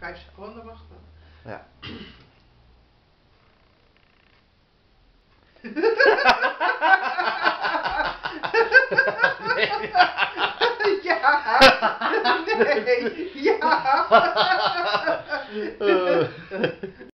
vijf seconden wachten. Ja. ja. Nee. Ja. Eh.